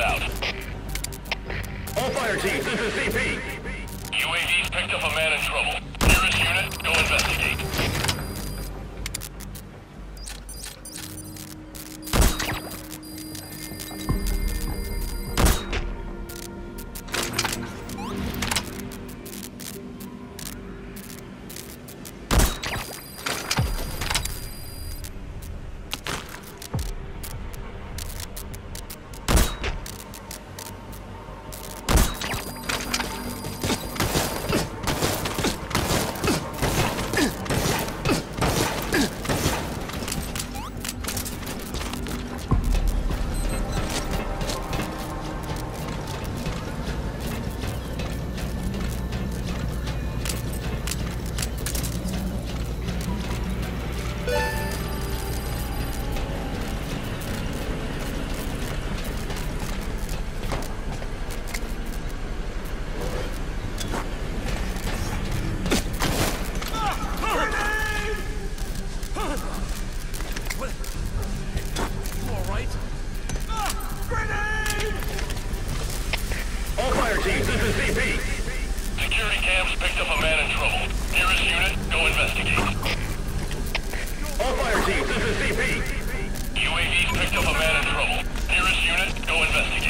it out. All fire teams, this is CP. UAV's picked up a man in trouble. Nearest unit, go investigate. Go investigate.